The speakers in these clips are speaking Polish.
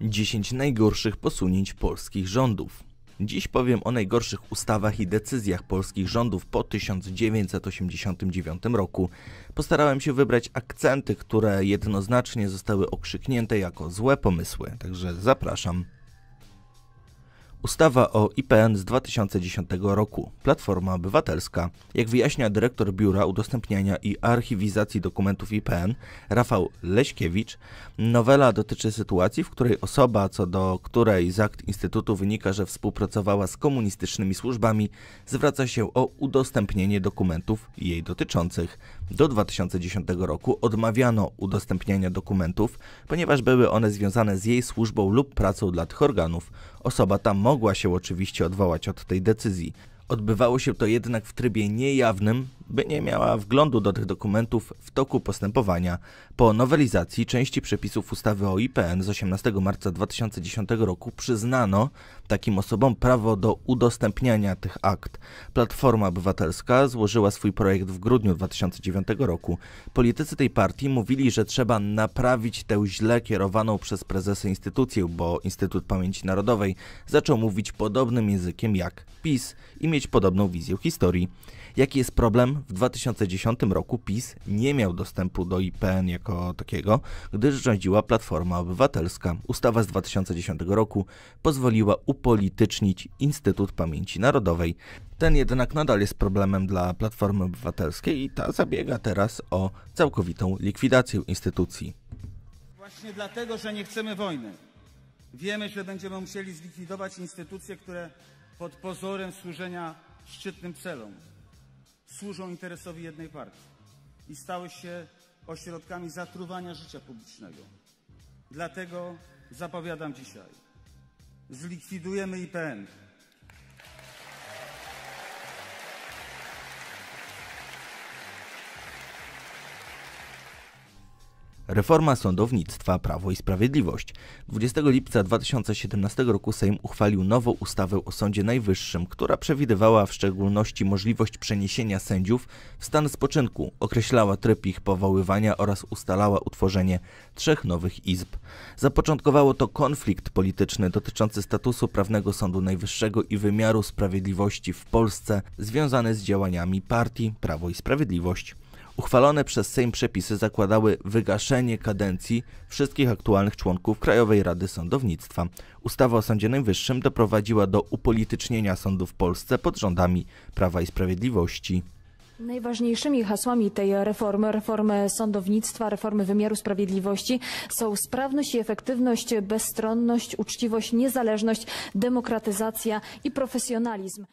10 najgorszych posunięć polskich rządów. Dziś powiem o najgorszych ustawach i decyzjach polskich rządów po 1989 roku. Postarałem się wybrać akcenty, które jednoznacznie zostały okrzyknięte jako złe pomysły, także zapraszam. Ustawa o IPN z 2010 roku. Platforma Obywatelska. Jak wyjaśnia dyrektor Biura Udostępniania i Archiwizacji Dokumentów IPN Rafał Leśkiewicz, nowela dotyczy sytuacji, w której osoba, co do której z akt Instytutu wynika, że współpracowała z komunistycznymi służbami, zwraca się o udostępnienie dokumentów jej dotyczących. Do 2010 roku odmawiano udostępniania dokumentów, ponieważ były one związane z jej służbą lub pracą dla tych organów. Osoba ta mogła się oczywiście odwołać od tej decyzji. Odbywało się to jednak w trybie niejawnym, by nie miała wglądu do tych dokumentów w toku postępowania. Po nowelizacji części przepisów ustawy o IPN z 18 marca 2010 roku przyznano takim osobom prawo do udostępniania tych akt. Platforma Obywatelska złożyła swój projekt w grudniu 2009 roku. Politycy tej partii mówili, że trzeba naprawić tę źle kierowaną przez prezesę instytucję, bo Instytut Pamięci Narodowej zaczął mówić podobnym językiem jak PiS i mieć podobną wizję historii. Jaki jest problem? W 2010 roku PiS nie miał dostępu do IPN jako takiego, gdyż rządziła Platforma Obywatelska. Ustawa z 2010 roku pozwoliła upolitycznić Instytut Pamięci Narodowej. Ten jednak nadal jest problemem dla Platformy Obywatelskiej i ta zabiega teraz o całkowitą likwidację instytucji. Właśnie dlatego, że nie chcemy wojny. Wiemy, że będziemy musieli zlikwidować instytucje, które pod pozorem służenia szczytnym celom służą interesowi jednej partii i stały się ośrodkami zatruwania życia publicznego. Dlatego zapowiadam dzisiaj, zlikwidujemy IPN. Reforma sądownictwa, Prawo i Sprawiedliwość. 20 lipca 2017 roku Sejm uchwalił nową ustawę o Sądzie Najwyższym, która przewidywała w szczególności możliwość przeniesienia sędziów w stan spoczynku, określała tryb ich powoływania oraz ustalała utworzenie trzech nowych izb. Zapoczątkowało to konflikt polityczny dotyczący statusu prawnego Sądu Najwyższego i wymiaru sprawiedliwości w Polsce, związany z działaniami partii Prawo i Sprawiedliwość. Uchwalone przez Sejm przepisy zakładały wygaszenie kadencji wszystkich aktualnych członków Krajowej Rady Sądownictwa. Ustawa o Sądzie Najwyższym doprowadziła do upolitycznienia sądu w Polsce pod rządami Prawa i Sprawiedliwości. Najważniejszymi hasłami tej reformy, reformy sądownictwa, reformy wymiaru sprawiedliwości są sprawność i efektywność, bezstronność, uczciwość, niezależność, demokratyzacja i profesjonalizm.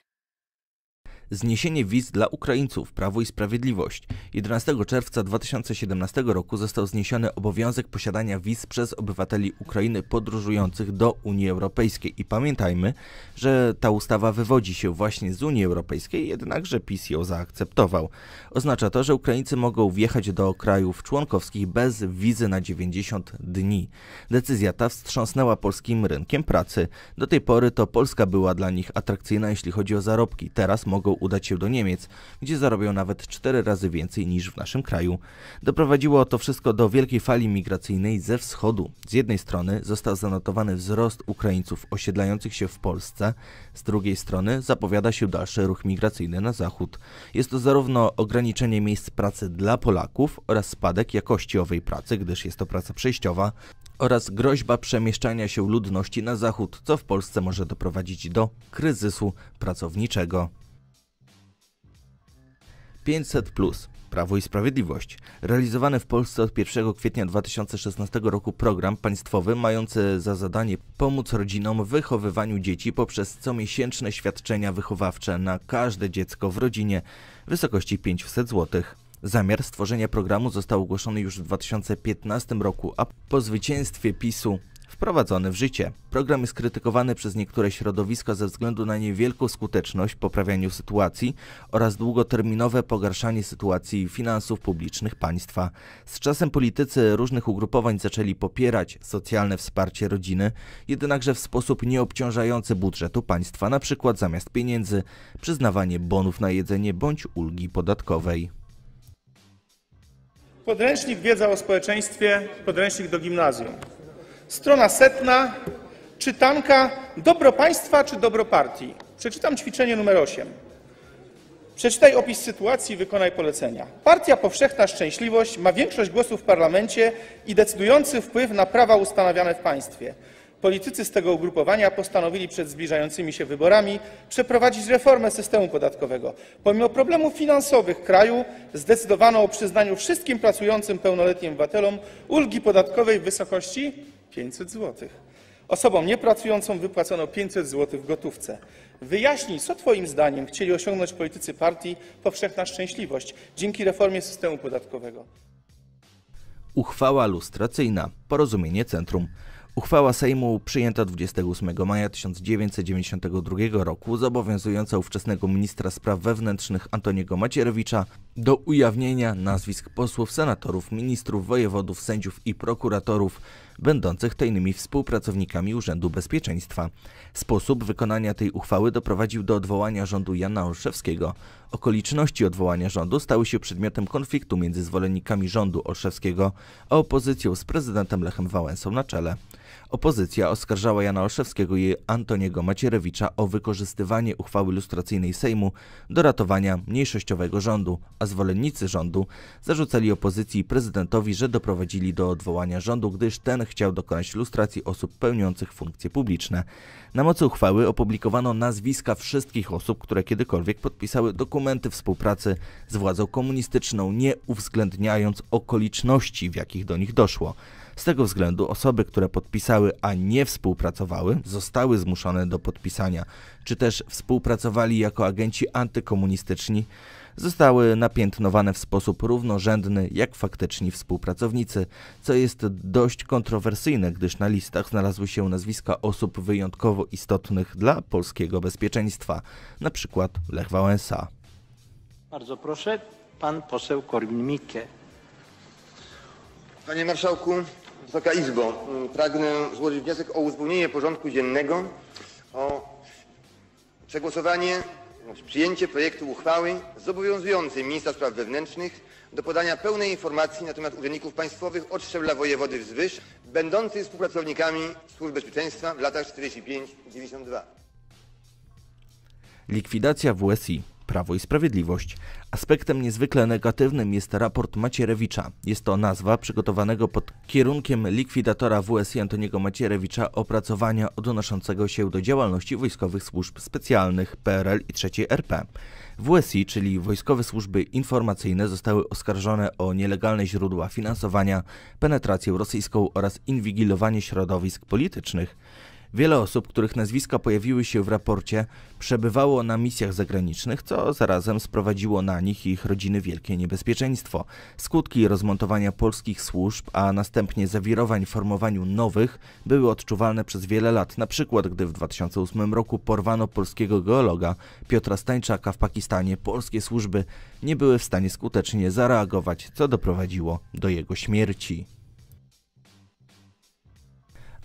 Zniesienie wiz dla Ukraińców, Prawo i Sprawiedliwość. 11 czerwca 2017 roku został zniesiony obowiązek posiadania wiz przez obywateli Ukrainy podróżujących do Unii Europejskiej. I pamiętajmy, że ta ustawa wywodzi się właśnie z Unii Europejskiej, jednakże PiS ją zaakceptował. Oznacza to, że Ukraińcy mogą wjechać do krajów członkowskich bez wizy na 90 dni. Decyzja ta wstrząsnęła polskim rynkiem pracy. Do tej pory to Polska była dla nich atrakcyjna, jeśli chodzi o zarobki. Teraz mogą udać się do Niemiec, gdzie zarobią nawet cztery razy więcej niż w naszym kraju. Doprowadziło to wszystko do wielkiej fali migracyjnej ze wschodu. Z jednej strony został zanotowany wzrost Ukraińców osiedlających się w Polsce, z drugiej strony zapowiada się dalszy ruch migracyjny na zachód. Jest to zarówno ograniczenie miejsc pracy dla Polaków oraz spadek jakości owej pracy, gdyż jest to praca przejściowa, oraz groźba przemieszczania się ludności na zachód, co w Polsce może doprowadzić do kryzysu pracowniczego. 500 plus Prawo i Sprawiedliwość. Realizowany w Polsce od 1 kwietnia 2016 roku program państwowy mający za zadanie pomóc rodzinom w wychowywaniu dzieci poprzez comiesięczne świadczenia wychowawcze na każde dziecko w rodzinie w wysokości 500 zł. Zamiar stworzenia programu został ogłoszony już w 2015 roku, a po zwycięstwie PiSu wprowadzony w życie. Program jest krytykowany przez niektóre środowiska ze względu na niewielką skuteczność w poprawianiu sytuacji oraz długoterminowe pogarszanie sytuacji finansów publicznych państwa. Z czasem politycy różnych ugrupowań zaczęli popierać socjalne wsparcie rodziny, jednakże w sposób nieobciążający budżetu państwa, przykład zamiast pieniędzy przyznawanie bonów na jedzenie bądź ulgi podatkowej. Podręcznik Wiedza o społeczeństwie, podręcznik do gimnazjum. Strona setna, czytanka dobro państwa czy dobro partii. Przeczytam ćwiczenie numer 8. Przeczytaj opis sytuacji i wykonaj polecenia. Partia Powszechna Szczęśliwość ma większość głosów w parlamencie i decydujący wpływ na prawa ustanawiane w państwie. Politycy z tego ugrupowania postanowili przed zbliżającymi się wyborami przeprowadzić reformę systemu podatkowego. Pomimo problemów finansowych kraju zdecydowano o przyznaniu wszystkim pracującym pełnoletnim obywatelom ulgi podatkowej w wysokości 500 zł. Osobom niepracującym wypłacono 500 zł w gotówce. Wyjaśnij, co Twoim zdaniem chcieli osiągnąć politycy partii Powszechna Szczęśliwość dzięki reformie systemu podatkowego. Uchwała lustracyjna. Porozumienie Centrum. Uchwała Sejmu przyjęta 28 maja 1992 roku zobowiązująca ówczesnego ministra spraw wewnętrznych Antoniego Macierewicza do ujawnienia nazwisk posłów, senatorów, ministrów, wojewodów, sędziów i prokuratorów będących tajnymi współpracownikami Urzędu Bezpieczeństwa. Sposób wykonania tej uchwały doprowadził do odwołania rządu Jana Olszewskiego. Okoliczności odwołania rządu stały się przedmiotem konfliktu między zwolennikami rządu Olszewskiego a opozycją z prezydentem Lechem Wałęsą na czele. Opozycja oskarżała Jana Olszewskiego i Antoniego Macierewicza o wykorzystywanie uchwały lustracyjnej Sejmu do ratowania mniejszościowego rządu, a zwolennicy rządu zarzucali opozycji i prezydentowi, że doprowadzili do odwołania rządu, gdyż ten chciał dokonać lustracji osób pełniących funkcje publiczne. Na mocy uchwały opublikowano nazwiska wszystkich osób, które kiedykolwiek podpisały dokumenty współpracy z władzą komunistyczną, nie uwzględniając okoliczności, w jakich do nich doszło. Z tego względu osoby, które podpisały, a nie współpracowały, zostały zmuszone do podpisania, czy też współpracowali jako agenci antykomunistyczni, zostały napiętnowane w sposób równorzędny jak faktyczni współpracownicy, co jest dość kontrowersyjne, gdyż na listach znalazły się nazwiska osób wyjątkowo istotnych dla polskiego bezpieczeństwa, np. Lech Wałęsa. Bardzo proszę, pan poseł Korwin-Mikke. Panie Marszałku, Wysoka Izbo, pragnę złożyć wniosek o uzupełnienie porządku dziennego o przegłosowanie, znaczy przyjęcie projektu uchwały zobowiązującej ministra spraw wewnętrznych do podania pełnej informacji na temat urzędników państwowych od szczebla wojewody wzwyż, będących współpracownikami służb bezpieczeństwa w latach 45-92. Likwidacja WSI. Prawo i Sprawiedliwość. Aspektem niezwykle negatywnym jest raport Macierewicza. Jest to nazwa przygotowanego pod kierunkiem likwidatora WSI Antoniego Macierewicza opracowania odnoszącego się do działalności wojskowych służb specjalnych PRL i III RP. WSI, czyli Wojskowe Służby Informacyjne, zostały oskarżone o nielegalne źródła finansowania, penetrację rosyjską oraz inwigilowanie środowisk politycznych. Wiele osób, których nazwiska pojawiły się w raporcie, przebywało na misjach zagranicznych, co zarazem sprowadziło na nich i ich rodziny wielkie niebezpieczeństwo. Skutki rozmontowania polskich służb, a następnie zawirowań w formowaniu nowych, były odczuwalne przez wiele lat. Na przykład, gdy w 2008 roku porwano polskiego geologa Piotra Stańczaka w Pakistanie, polskie służby nie były w stanie skutecznie zareagować, co doprowadziło do jego śmierci.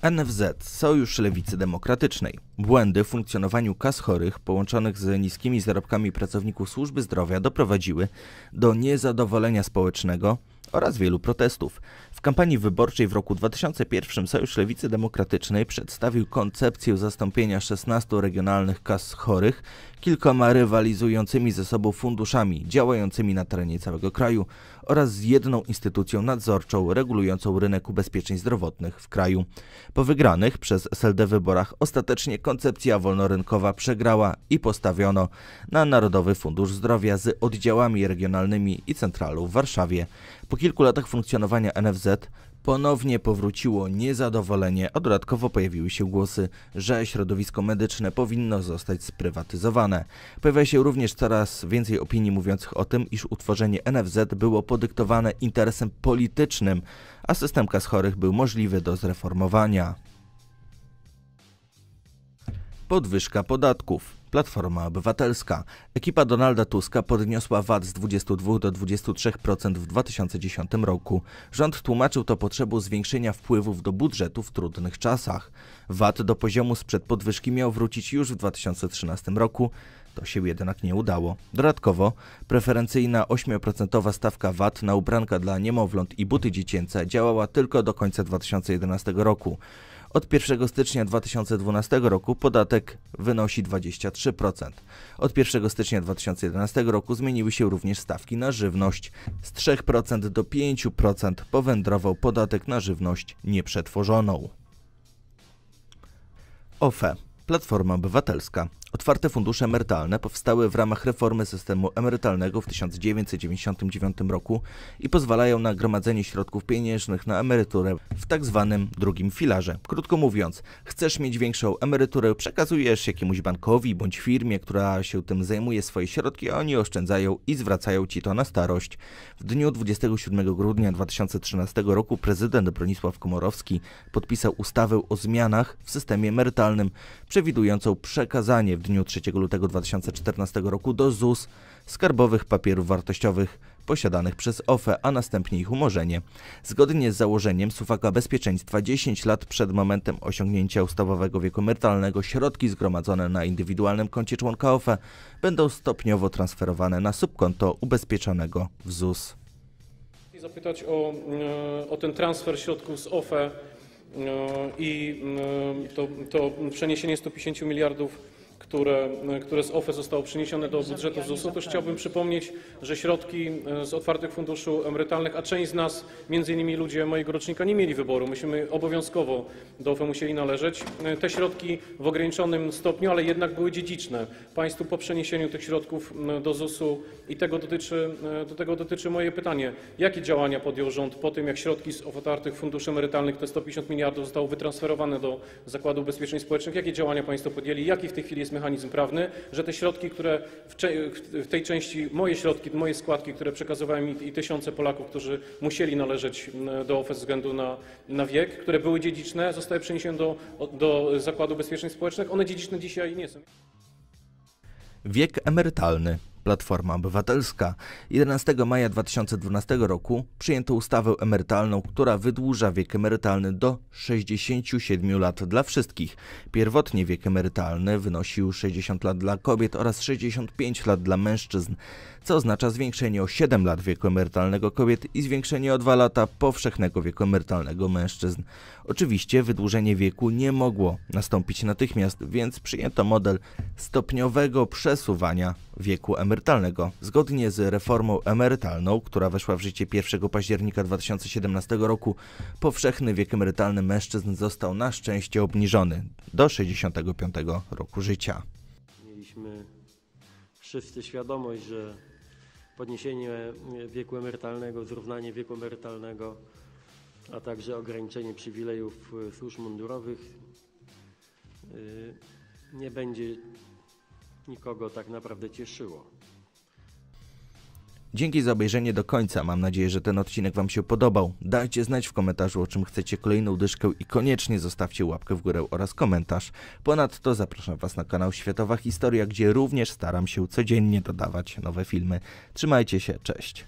NFZ Sojusz Lewicy Demokratycznej. Błędy w funkcjonowaniu kas chorych połączonych z niskimi zarobkami pracowników służby zdrowia doprowadziły do niezadowolenia społecznego oraz wielu protestów. W kampanii wyborczej w roku 2001 Sojusz Lewicy Demokratycznej przedstawił koncepcję zastąpienia 16 regionalnych kas chorych kilkoma rywalizującymi ze sobą funduszami działającymi na terenie całego kraju oraz z jedną instytucją nadzorczą regulującą rynek ubezpieczeń zdrowotnych w kraju. Po wygranych przez SLD wyborach ostatecznie koncepcja wolnorynkowa przegrała i postawiono na Narodowy Fundusz Zdrowia z oddziałami regionalnymi i centralą w Warszawie. Po kilku latach funkcjonowania NFZ ponownie powróciło niezadowolenie, a dodatkowo pojawiły się głosy, że środowisko medyczne powinno zostać sprywatyzowane. Pojawia się również coraz więcej opinii mówiących o tym, iż utworzenie NFZ było podyktowane interesem politycznym, a system kas chorych był możliwy do zreformowania. Podwyżka podatków. Platforma Obywatelska. Ekipa Donalda Tuska podniosła VAT z 22 do 23% w 2010 roku. Rząd tłumaczył to potrzebą zwiększenia wpływów do budżetu w trudnych czasach. VAT do poziomu sprzed podwyżki miał wrócić już w 2013 roku. To się jednak nie udało. Dodatkowo preferencyjna 8% stawka VAT na ubranka dla niemowląt i buty dziecięce działała tylko do końca 2011 roku. Od 1 stycznia 2012 roku podatek wynosi 23%. Od 1 stycznia 2011 roku zmieniły się również stawki na żywność. Z 3% do 5% powędrował podatek na żywność nieprzetworzoną. OFE Platforma Obywatelska. Otwarte fundusze emerytalne powstały w ramach reformy systemu emerytalnego w 1999 roku i pozwalają na gromadzenie środków pieniężnych na emeryturę w tak zwanym drugim filarze. Krótko mówiąc, chcesz mieć większą emeryturę, przekazujesz jakiemuś bankowi bądź firmie, która się tym zajmuje swoje środki, a oni oszczędzają i zwracają ci to na starość. W dniu 27 grudnia 2013 roku prezydent Bronisław Komorowski podpisał ustawę o zmianach w systemie emerytalnym, przewidującą przekazanie w dniu 3 lutego 2014 roku do ZUS skarbowych papierów wartościowych posiadanych przez OFE, a następnie ich umorzenie. Zgodnie z założeniem z uwagi bezpieczeństwa 10 lat przed momentem osiągnięcia ustawowego wieku emerytalnego środki zgromadzone na indywidualnym koncie członka OFE będą stopniowo transferowane na subkonto ubezpieczonego w ZUS. Zapytać o, e, o ten transfer środków z OFE e, i e, to, to przeniesienie 150 miliardów które, które z OFE zostało przeniesione do budżetu ZUS-u, to chciałbym przypomnieć, że środki e, z otwartych funduszy emerytalnych, a część z nas, między innymi ludzie mojego rocznika, nie mieli wyboru. Myśmy obowiązkowo do OFE musieli należeć. E, te środki w ograniczonym stopniu, ale jednak były dziedziczne. Państwu po przeniesieniu tych środków do ZUS-u i tego dotyczy, e, do tego dotyczy moje pytanie. Jakie działania podjął rząd po tym, jak środki z otwartych funduszy emerytalnych, te 150 miliardów zostało wytransferowane do Zakładu Ubezpieczeń Społecznych? Jakie działania Państwo podjęli? Jaki w tej chwili jest mechanizm prawny, że te środki, które w, tej części, moje środki, moje składki, które przekazywałem i, i tysiące Polaków, którzy musieli należeć do OFE ze względu na, na wiek, które były dziedziczne, zostały przeniesione do, do Zakładu Ubezpieczeń Społecznych. One dziedziczne dzisiaj nie są. Wiek emerytalny. Platforma Obywatelska. 11 maja 2012 roku przyjęto ustawę emerytalną, która wydłuża wiek emerytalny do 67 lat dla wszystkich. Pierwotnie wiek emerytalny wynosił 60 lat dla kobiet oraz 65 lat dla mężczyzn, co oznacza zwiększenie o 7 lat wieku emerytalnego kobiet i zwiększenie o 2 lata powszechnego wieku emerytalnego mężczyzn. Oczywiście wydłużenie wieku nie mogło nastąpić natychmiast, więc przyjęto model stopniowego przesuwania wieku emerytalnego. Zgodnie z reformą emerytalną, która weszła w życie 1 października 2017 roku, powszechny wiek emerytalny mężczyzn został na szczęście obniżony do 65 roku życia. Mieliśmy wszyscy świadomość, że podniesienie wieku emerytalnego, zrównanie wieku emerytalnego, a także ograniczenie przywilejów służb mundurowych y, nie będzie nikogo tak naprawdę cieszyło. Dzięki za obejrzenie do końca. Mam nadzieję, że ten odcinek Wam się podobał. Dajcie znać w komentarzu, o czym chcecie kolejną dyszkę i koniecznie zostawcie łapkę w górę oraz komentarz. Ponadto zapraszam Was na kanał Światowa Historia, gdzie również staram się codziennie dodawać nowe filmy. Trzymajcie się, cześć.